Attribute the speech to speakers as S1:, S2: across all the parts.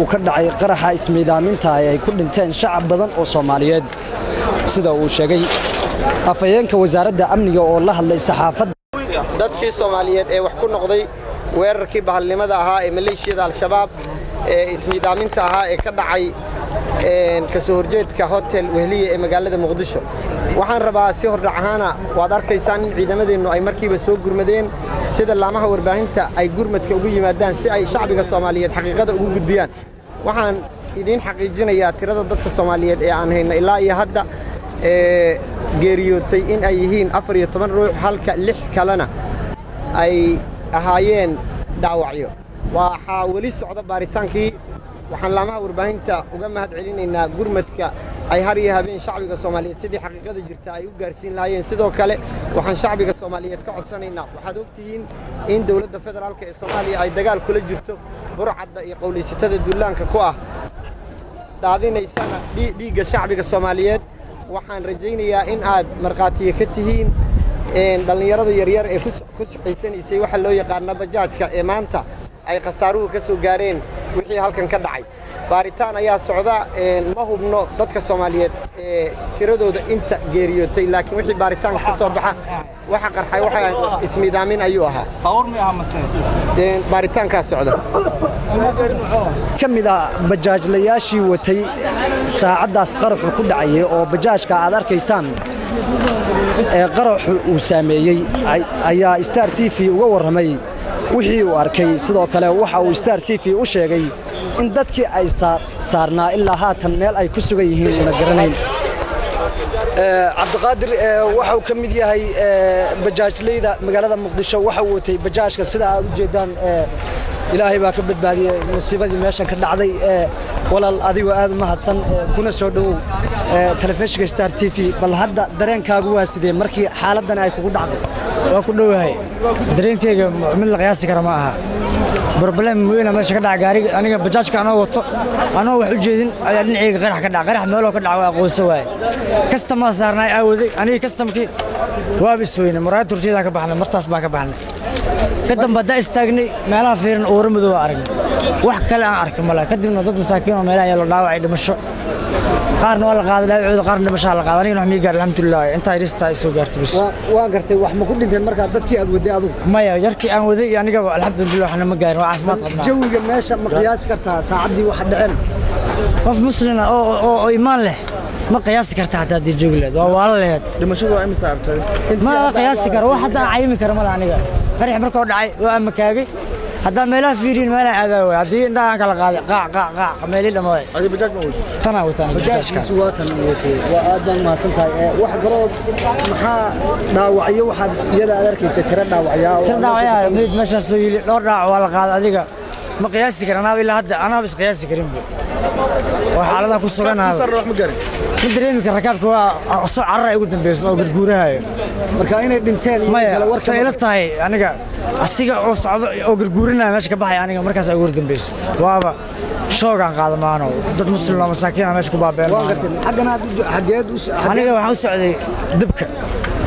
S1: uu ka dhacay qaraxa ismiidaaminta ay ku dhinteen shacab badan oo soomaaliyeed. Sida uu sheegay afhayeenka wasaaradda amniga oo la hadlay saxaafadda
S2: dadkii soomaaliyeed ee wax ku noqday weerarkii bahalnimada ahaa ee maleeshiyada al-shabaab ee ismiidaaminta ahaa ee ka dhacay ka soo horjeedka hotel wehliye ee magaalada muqdisho. Waxaan rabaa si hordhac ahaana waad arkaysaan in ciidamadeennu ay markiiba soo gurmadeen sida laamaha warbaahinta ay gurmadka ugu yimaadaan si ay shacbiga soomaaliyeed xaqiiqada ugu gudbiyaan. Waxaan idiin xaqiijinayaa tirada dadka soomaaliyeed ee aan hayno ilaa iyo hadda ee geeriyootay in ay yihiin afar iyo toban ruux halka lix kalena ay ahaayeen dhaawacyo. Waxaa weli socda baaritaankii waxaan laamaha warbaahinta uga mahad celinaynaa gurmadka ay har iyo habeen shacbiga soomaaliyeed sidii xaqiiqada jirta ay u gaarsiin lahaayeen sidoo kale waxaan shacbiga soomaaliyeed ka codsanaynaa. Waxaad ogtihiin in dowladda federaalk ee soomaaliya ay dagaal kula jirto burcadda iyo qowlaysatada duulaanka ku ah daadinaysana dhiigga shacbiga soomaaliyeed. Waxaan rajaynayaa in aad markhaatiye ka tihiin dhallinyarada yaryar ee ku shaqaysanaysay waxa loo yaqaana bajaajka ee maanta ay khasaaruhu ka soo gaareen wixii halkan ka dhacay baaritaan ayaa socda ma hubno dadka soomaaliyeed ee tiradooda inta geeriyootay laakiin wixii baaritaanka ka soo baxa waxa qarxay waxa ismiidaamin ayuu ahaa. Baaritaankaa socda.
S1: Ka mid ah bajaajlayaashii watay saacaddaas qaraxu ku dhacayay oo bajaajka aad arkaysaan ee qaraxu uu saameeyey ayaa star t v uga warramay. Wixii uu arkay sidoo kale waxa uu star t v u sheegay in dadkii ay saarnaa ilaa haatan meel ay ku sugan yihiin una garanayn. Cabdiqaadir waxau ka mid yahay bajaajlayda magaalada muqdisho. Waxa uu watay bajaajka sida aad u jeeddaan ilaahay baa ka badbaadiyey. Musiibadii meeshan ka dhacday walaal adigoo aad u mahadsan kuna soo dhowow telefishinka star t v. Bal hadda dareenkaagu waa sidee? Markii xaaladdan ay kugu dhacday.
S3: Waa ku dhowahay dareenkayga mid la qiyaasi kara ma aha broblem weyna meesha ka dhaca gaariga aniga bajaajka anoo wato anoo wax u jeedin ayaa dhinacayga qarax ka dhaca qarax meeloo ka dhaca waa aqoonso waaye. Kastamaa saarnaay aawaday aniga kastamkii waaba isweyne muraayad turtiyadaan ka baxnay martaas baan ka baxnay. Ka dambe haddaan istaagnay meelaha fiiran uura madow waa aragnay wax kale aan arkin male kadibna dad masaakiin oo meelaha yaalo dhaawacay dhimasho qaarna waa la qaaday dhaawacooda qaarna dhimashaa la qaaday anigana wax mii gaar alxamdulilah intaa yaristaa soo gaartay bis
S1: waa gartay wax ma ku dhinteen markaa dadkii aad waday adugu?
S3: Maya yarkii aan waday iyo anigaba alxamdulilah waxna ma gaarin waa caafimaad qabnaa.
S1: Jawiga meesha ma qiyaasi kartaa? Saacaddii waxa dhaceen.
S3: Qof muslina oo iimaan leh ma qiyaasi karta hataa haddii joogi lahayd? Waa waala lahayd
S4: dhimashadu waa imisa artay
S3: ma qiyaasi karo wax haddaan cayimi kara male aniga. Qarax markoo dhacay waa amakaagay هذا ملا
S4: فيرين ملا هذا هذه
S3: عندها قا
S1: قا قا قا قا ملا هذا هو هذه بجاج موجود تنا هو بجاج سوا تنا موجود وهذا ما سنت واحد برود
S3: محا دا وعي واحد يلا أدرك يسكر دا وعي دا ميد مش سويل نور والقاد هذيك ما قياسي كر أنا بيلا هاد أنا بس قياسي كريم بو
S4: وحالة ده كوسو كان
S3: هذا صار ما قري كل دريم كركاب كوا أص عرة يقدم بس
S1: أو بتقول هاي مركاين
S3: الدين
S1: تاني؟ ما
S3: يا سيلة تاي أنا يعني كا أسيك أص أو بتقولنا مش كبا هاي أنا كا مركز أقول دم بس وأبا شو كان قال ما أنا ضد مسلم مساكين
S1: مش كبا بين ما أنا حقنا حقيقة
S3: أنا كا حاوس عليه دبكة.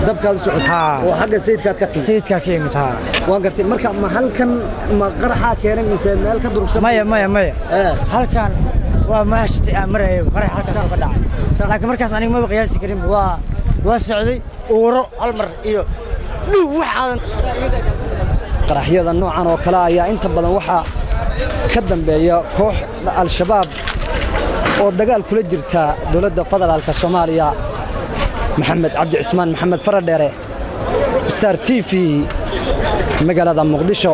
S1: Dabkaad u socotay
S3: Haa.
S1: oo xagga sayidkaad ka timid.
S3: Sayidkaa ka imid haa
S1: waa gartay marka ma halkan ma qaraxaa keenay mise meel ka durugsan?
S3: Maya maya maya.
S1: Eh.
S3: halkan waa maashti aan marayo qarax halkaas ka dhacay laakiin markaas aniga maba qiyaasi karin waa waa socday uuro hal mar iyo dhuw wax aadan
S1: qaraxyada noocan oo kale ayaa inta badan waxaa ka dambeeya koox al-shabaab oo dagaal kula jirta dowladda federaalka soomaaliya maxamed cabdi cismaan maxamed faradheere star t v magaalada muqdisho